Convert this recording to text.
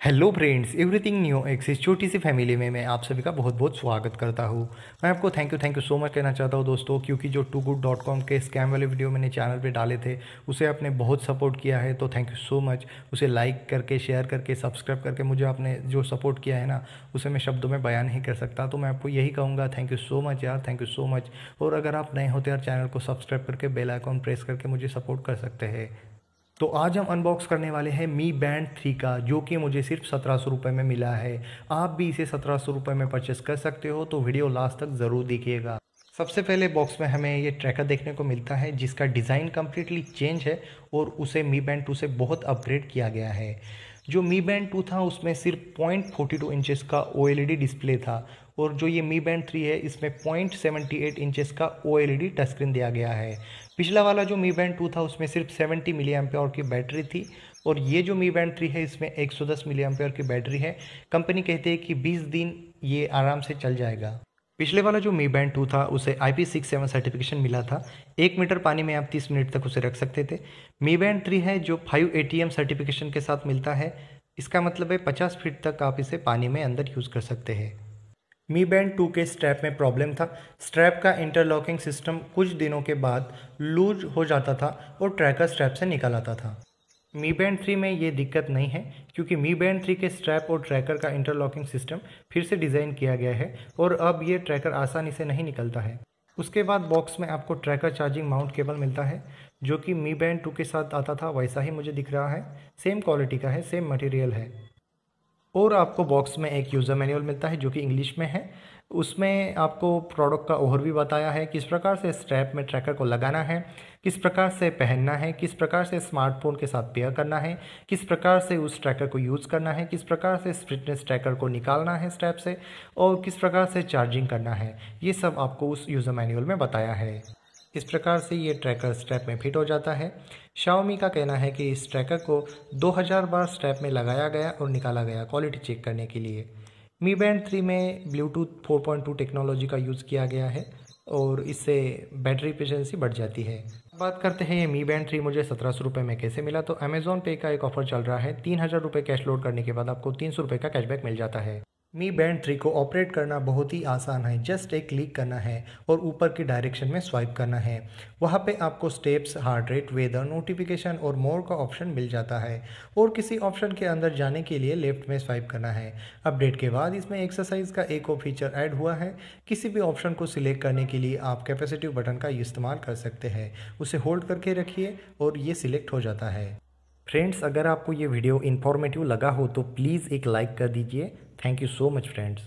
Hello friends everything new एक इस छोटी सी फैमिली में मैं आप सभी का बहुत बहुत स्वागत करता हूँ। मैं आपको thank you thank you so much कहना चाहता हूँ दोस्तों, क्योंकि जो टू गुड डॉट कॉम के स्कैम वाले वीडियो मैंने चैनल पे डाले थे, उसे आपने बहुत सपोर्ट किया है तो थैंक यू सो मच उसे लाइक करके शेयर करके सब्सक्राइब करके मुझे आपने जो सपोर्ट किया है ना, उसे मैं शब्दों में बयान नहीं कर सकता। तो मैं आपको यही कहूँगा थैंक यू सो मच यार थैंक यू सो मच और अगर आप नए होते यार चैनल को सब्सक्राइब करके बेल आइकॉन प्रेस करके मुझे सपोर्ट कर सकते हैं तो आज हम अनबॉक्स करने वाले हैं मी बैंड थ्री का, जो कि मुझे सिर्फ़ सत्रह सौ रुपये में मिला है। आप भी इसे सत्रह सौ रुपये में परचेस कर सकते हो तो वीडियो लास्ट तक ज़रूर देखिएगा। सबसे पहले बॉक्स में हमें ये ट्रैकर देखने को मिलता है, जिसका डिज़ाइन कम्प्लीटली चेंज है और उसे मी बैंड टू से बहुत अपग्रेड किया गया है। जो मी बैंड टू था, उसमें सिर्फ़ पॉइंट फोर्टी टू इंचज़ का OLED डिस्प्ले था और जो ये मी बैंड थ्री है, इसमें पॉइंट सेवेंटी एट इंचज़ का ओ एल टच स्क्रीन दिया गया है। पिछला वाला जो मी बैंड टू था, उसमें सिर्फ़ सेवेंटी मिली एम्पेयर की बैटरी थी और ये जो मी बैंड थ्री है, इसमें एक सौ दस मिली एम्पेयर की बैटरी है। कंपनी कहती है कि बीस दिन ये आराम से चल जाएगा। पिछले वाला जो मी बैंड टू था, उसे I P six seven certification मिला था। एक मीटर पानी में आप तीस मिनट तक उसे रख सकते थे। मी बैंड थ्री है, जो five A T M certification के साथ मिलता है। इसका मतलब है पचास फीट तक आप इसे पानी में अंदर यूज़ कर सकते हैं। मी बैंड टू के स्ट्रैप में प्रॉब्लम था। स्ट्रैप का इंटरलॉकिंग सिस्टम कुछ दिनों के बाद लूज हो जाता था और ट्रैकर स्ट्रैप से निकल आता था। मी बैंड थ्री में ये दिक्कत नहीं है, क्योंकि मी बैंड थ्री के स्ट्रैप और ट्रैकर का इंटरलॉकिंग सिस्टम फिर से डिज़ाइन किया गया है और अब ये ट्रैकर आसानी से नहीं निकलता है। उसके बाद बॉक्स में आपको ट्रैकर चार्जिंग माउंट केबल मिलता है, जो कि मी बैंड टू के साथ आता था, वैसा ही मुझे दिख रहा है। सेम क्वालिटी का है सेम मटेरियल है। और आपको बॉक्स में एक यूज़र मैनुअल मिलता है, जो कि इंग्लिश में है। उसमें आपको प्रोडक्ट का ओवर भी बताया है, किस प्रकार से स्ट्रैप में ट्रैकर को लगाना है किस प्रकार से पहनना है, किस प्रकार से स्मार्टफ़ोन के साथ पेयर करना है, किस प्रकार से उस ट्रैकर को यूज़ करना है, किस प्रकार से फिटनेस ट्रैकर को निकालना है स्ट्रैप से, और किस प्रकार से चार्जिंग करना है, ये सब आपको उस यूज़र मैनुअल में बताया है। इस प्रकार से ये ट्रैकर स्ट्रैप में फिट हो जाता है। शाओमी का कहना है कि इस ट्रैकर को 2000 बार स्ट्रैप में लगाया गया और निकाला गया क्वालिटी चेक करने के लिए। मी बैंड थ्री में ब्लूटूथ 4.2 टेक्नोलॉजी का यूज़ किया गया है। और इससे बैटरी एफिशिएंसी बढ़ जाती है। बात करते हैं ये मी बैंड थ्री मुझे सत्रह सौ रुपये में कैसे मिला? तो अमेजोन पे का एक ऑफ़र चल रहा है। तीन हज़ार रुपये कैश लोड करने के बाद आपको तीन सौ रुपये का कैशबैक मिल जाता है। मी बैंड थ्री को ऑपरेट करना बहुत ही आसान है। जस्ट एक क्लिक करना है और ऊपर की डायरेक्शन में स्वाइप करना है। वहाँ पे आपको steps, heart rate, weather, notification और मोर का ऑप्शन मिल जाता है। और किसी ऑप्शन के अंदर जाने के लिए लेफ़्ट में स्वाइप करना है। अपडेट के बाद इसमें एक्सरसाइज का एक और फीचर ऐड हुआ है। किसी भी ऑप्शन को सिलेक्ट करने के लिए आप कैपेसिटिव बटन का इस्तेमाल कर सकते हैं। उसे होल्ड करके रखिए और ये सिलेक्ट हो जाता है। फ्रेंड्स अगर आपको ये वीडियो इन्फॉर्मेटिव लगा हो तो प्लीज़ एक लाइक कर दीजिए। Thank you so much friends